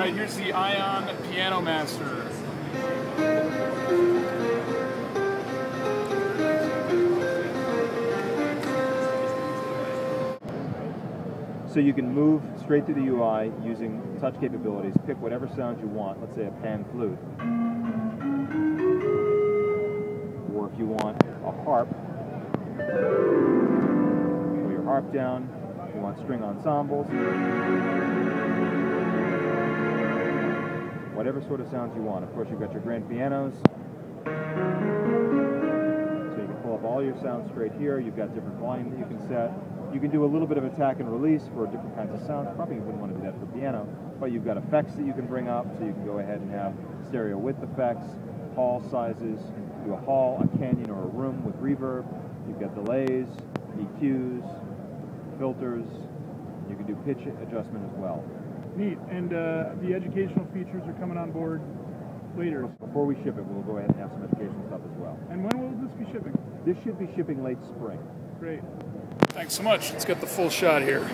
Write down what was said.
right, here's the Ion Piano Master. So you can move straight through the UI using touch capabilities, pick whatever sounds you want, let's say a pan flute. Or if you want a harp, pull your harp down. You want string ensembles, whatever sort of sounds you want. Of course, you've got your grand pianos. So you can pull up all your sounds straight here. You've got different volume that you can set. You can do a little bit of attack and release for different kinds of sounds. Probably you wouldn't want to do that for piano, but you've got effects that you can bring up, so you can go ahead and have stereo width effects, hall sizes, do a hall, a canyon, or a room with reverb. You've got delays, EQs, filters. You can do pitch adjustment as well. Neat. And uh, the educational features are coming on board later. Before we ship it, we'll go ahead and have some educational stuff as well. And when will this be shipping? This should be shipping late spring. Great. Thanks so much. Let's get the full shot here.